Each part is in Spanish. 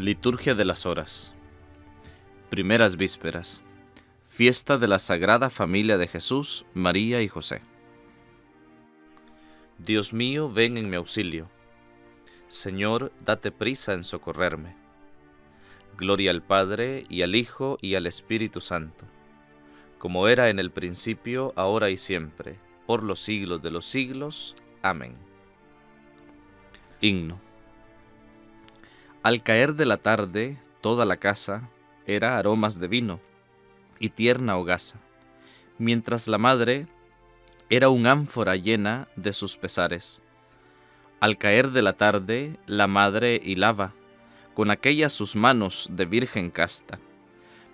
Liturgia de las Horas. Primeras Vísperas. Fiesta de la Sagrada Familia de Jesús, María y José. Dios mío, ven en mi auxilio. Señor, date prisa en socorrerme. Gloria al Padre, y al Hijo, y al Espíritu Santo, como era en el principio, ahora y siempre, por los siglos de los siglos. Amén. Himno. Al caer de la tarde, toda la casa era aromas de vino y tierna hogaza, mientras la madre era un ánfora llena de sus pesares. Al caer de la tarde, la madre hilaba con aquellas sus manos de virgen casta,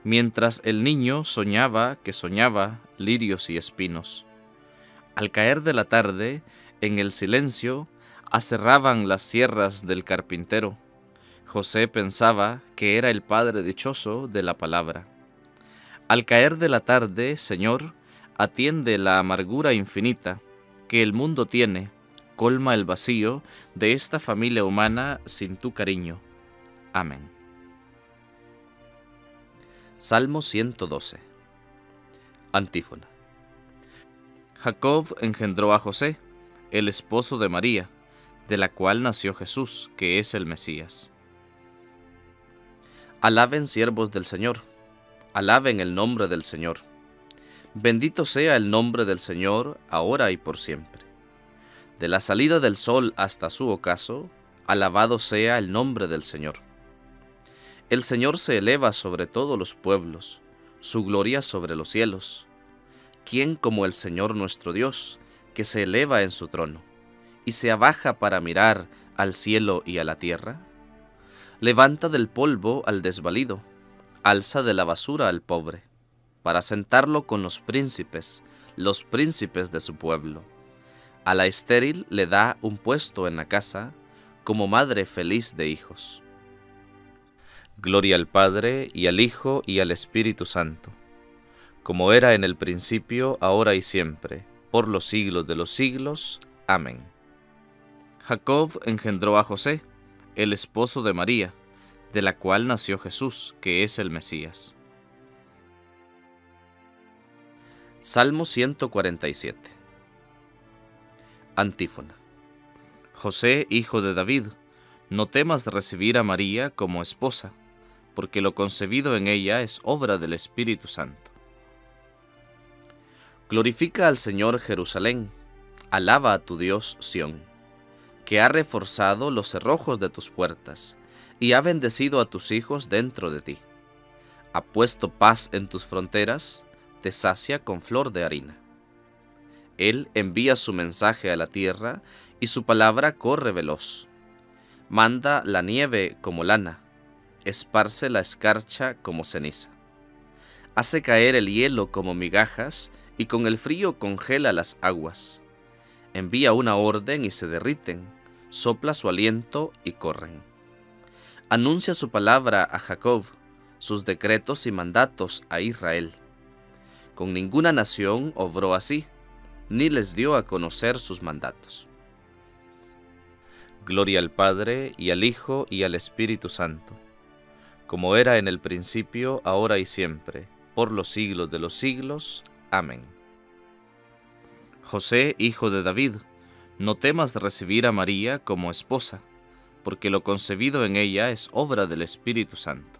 mientras el niño soñaba que soñaba lirios y espinos. Al caer de la tarde, en el silencio, aserraban las sierras del carpintero, José pensaba que era el Padre dichoso de la palabra. Al caer de la tarde, Señor, atiende la amargura infinita que el mundo tiene, colma el vacío de esta familia humana sin tu cariño. Amén. Salmo 112 Antífona Jacob engendró a José, el esposo de María, de la cual nació Jesús, que es el Mesías. Alaben siervos del Señor, alaben el nombre del Señor. Bendito sea el nombre del Señor, ahora y por siempre. De la salida del sol hasta su ocaso, alabado sea el nombre del Señor. El Señor se eleva sobre todos los pueblos, su gloria sobre los cielos. ¿Quién como el Señor nuestro Dios, que se eleva en su trono, y se abaja para mirar al cielo y a la tierra? Levanta del polvo al desvalido, alza de la basura al pobre, para sentarlo con los príncipes, los príncipes de su pueblo. A la estéril le da un puesto en la casa, como madre feliz de hijos. Gloria al Padre, y al Hijo, y al Espíritu Santo, como era en el principio, ahora y siempre, por los siglos de los siglos. Amén. Jacob engendró a José, el esposo de María, de la cual nació Jesús, que es el Mesías. Salmo 147 Antífona José, hijo de David, no temas recibir a María como esposa, porque lo concebido en ella es obra del Espíritu Santo. Glorifica al Señor Jerusalén, alaba a tu Dios Sión que ha reforzado los cerrojos de tus puertas, y ha bendecido a tus hijos dentro de ti. Ha puesto paz en tus fronteras, te sacia con flor de harina. Él envía su mensaje a la tierra, y su palabra corre veloz. Manda la nieve como lana, esparce la escarcha como ceniza. Hace caer el hielo como migajas, y con el frío congela las aguas envía una orden y se derriten, sopla su aliento y corren. Anuncia su palabra a Jacob, sus decretos y mandatos a Israel. Con ninguna nación obró así, ni les dio a conocer sus mandatos. Gloria al Padre, y al Hijo, y al Espíritu Santo, como era en el principio, ahora y siempre, por los siglos de los siglos. Amén. José, hijo de David, no temas recibir a María como esposa, porque lo concebido en ella es obra del Espíritu Santo.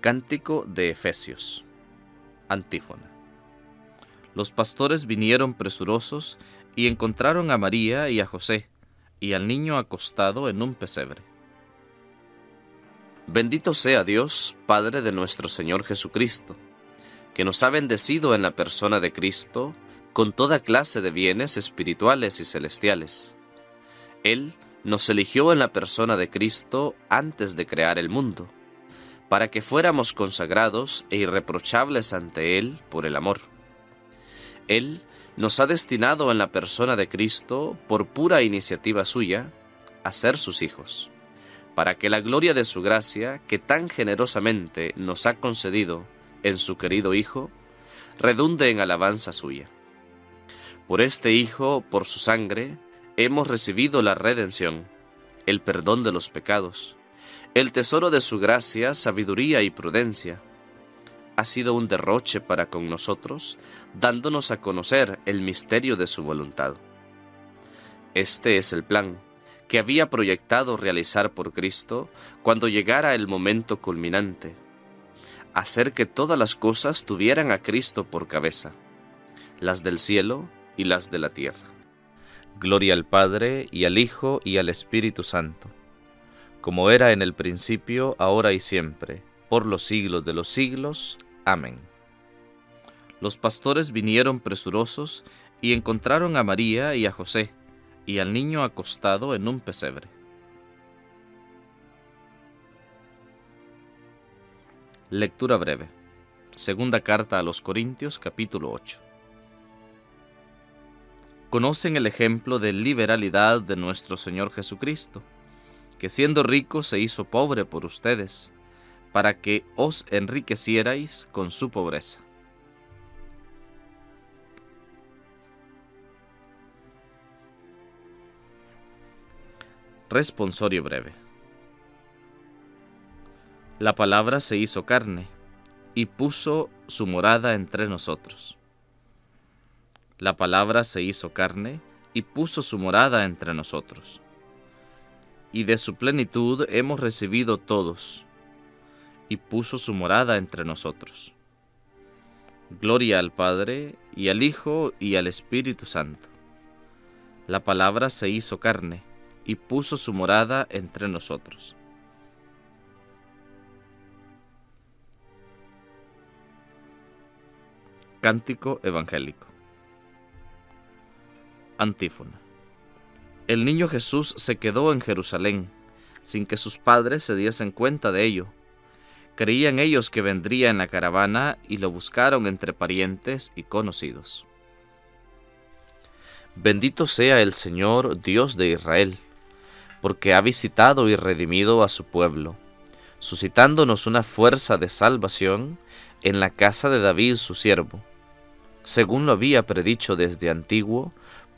Cántico de Efesios Antífona Los pastores vinieron presurosos y encontraron a María y a José, y al niño acostado en un pesebre. Bendito sea Dios, Padre de nuestro Señor Jesucristo, que nos ha bendecido en la persona de Cristo con toda clase de bienes espirituales y celestiales. Él nos eligió en la persona de Cristo antes de crear el mundo, para que fuéramos consagrados e irreprochables ante Él por el amor. Él nos ha destinado en la persona de Cristo, por pura iniciativa suya, a ser sus hijos para que la gloria de su gracia, que tan generosamente nos ha concedido en su querido Hijo, redunde en alabanza suya. Por este Hijo, por su sangre, hemos recibido la redención, el perdón de los pecados, el tesoro de su gracia, sabiduría y prudencia. Ha sido un derroche para con nosotros, dándonos a conocer el misterio de su voluntad. Este es el plan que había proyectado realizar por Cristo cuando llegara el momento culminante, hacer que todas las cosas tuvieran a Cristo por cabeza, las del cielo y las de la tierra. Gloria al Padre y al Hijo y al Espíritu Santo, como era en el principio, ahora y siempre, por los siglos de los siglos. Amén. Los pastores vinieron presurosos y encontraron a María y a José, y al niño acostado en un pesebre. Lectura breve. Segunda carta a los Corintios capítulo 8. Conocen el ejemplo de liberalidad de nuestro Señor Jesucristo, que siendo rico se hizo pobre por ustedes, para que os enriquecierais con su pobreza. Responsorio breve. La palabra se hizo carne y puso su morada entre nosotros. La palabra se hizo carne y puso su morada entre nosotros. Y de su plenitud hemos recibido todos, y puso su morada entre nosotros. Gloria al Padre, y al Hijo, y al Espíritu Santo. La palabra se hizo carne y puso su morada entre nosotros. Cántico Evangélico Antífona El niño Jesús se quedó en Jerusalén, sin que sus padres se diesen cuenta de ello. Creían ellos que vendría en la caravana y lo buscaron entre parientes y conocidos. Bendito sea el Señor Dios de Israel porque ha visitado y redimido a su pueblo, suscitándonos una fuerza de salvación en la casa de David su siervo, según lo había predicho desde antiguo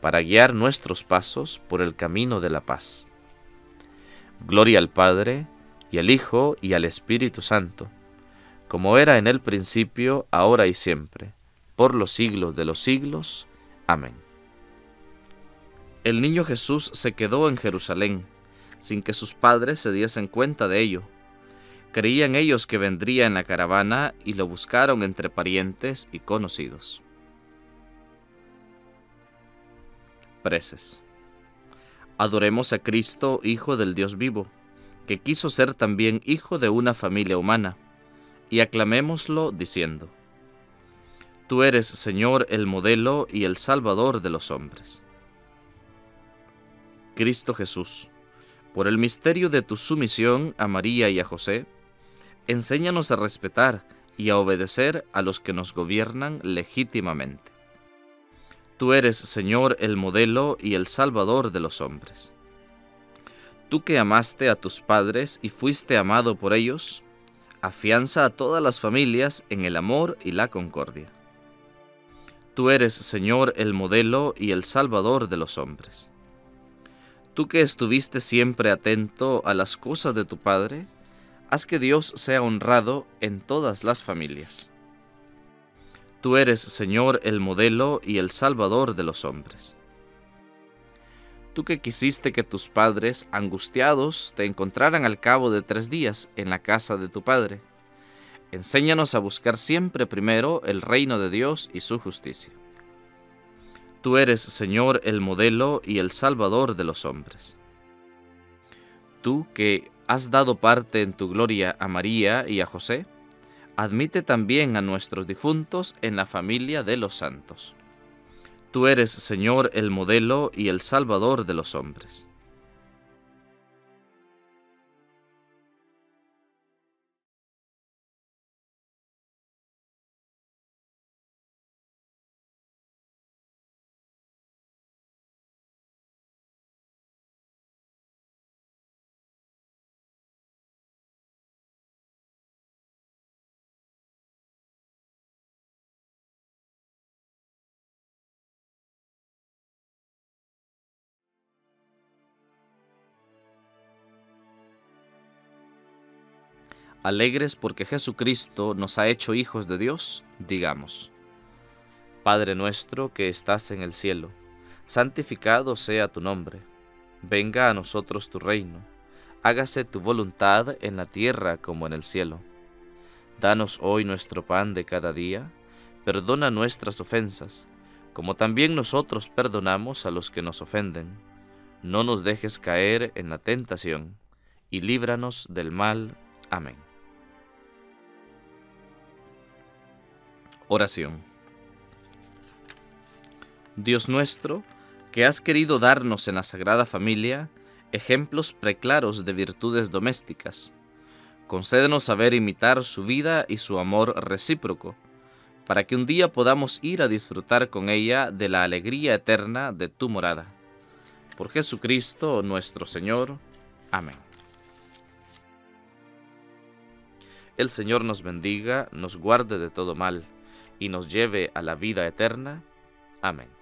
para guiar nuestros pasos por el camino de la paz. Gloria al Padre, y al Hijo, y al Espíritu Santo, como era en el principio, ahora y siempre, por los siglos de los siglos. Amén. El niño Jesús se quedó en Jerusalén, sin que sus padres se diesen cuenta de ello. Creían ellos que vendría en la caravana y lo buscaron entre parientes y conocidos. Preces. Adoremos a Cristo, Hijo del Dios vivo, que quiso ser también hijo de una familia humana, y aclamémoslo diciendo, Tú eres, Señor, el modelo y el Salvador de los hombres. Cristo Jesús por el misterio de tu sumisión a María y a José, enséñanos a respetar y a obedecer a los que nos gobiernan legítimamente. Tú eres, Señor, el modelo y el Salvador de los hombres. Tú que amaste a tus padres y fuiste amado por ellos, afianza a todas las familias en el amor y la concordia. Tú eres, Señor, el modelo y el Salvador de los hombres. Tú que estuviste siempre atento a las cosas de tu Padre, haz que Dios sea honrado en todas las familias. Tú eres, Señor, el modelo y el Salvador de los hombres. tú que quisiste que tus padres, angustiados, te encontraran al cabo de tres días en la casa de tu Padre. Enséñanos a buscar siempre primero el reino de Dios y su justicia. Tú eres, Señor, el modelo y el salvador de los hombres. Tú que has dado parte en tu gloria a María y a José, admite también a nuestros difuntos en la familia de los santos. Tú eres, Señor, el modelo y el salvador de los hombres. Alegres porque Jesucristo nos ha hecho hijos de Dios, digamos, Padre nuestro que estás en el cielo, santificado sea tu nombre, venga a nosotros tu reino, hágase tu voluntad en la tierra como en el cielo. Danos hoy nuestro pan de cada día, perdona nuestras ofensas, como también nosotros perdonamos a los que nos ofenden. No nos dejes caer en la tentación, y líbranos del mal. Amén. Oración. Dios nuestro, que has querido darnos en la Sagrada Familia ejemplos preclaros de virtudes domésticas, concédenos saber imitar su vida y su amor recíproco, para que un día podamos ir a disfrutar con ella de la alegría eterna de tu morada. Por Jesucristo nuestro Señor. Amén. El Señor nos bendiga, nos guarde de todo mal y nos lleve a la vida eterna. Amén.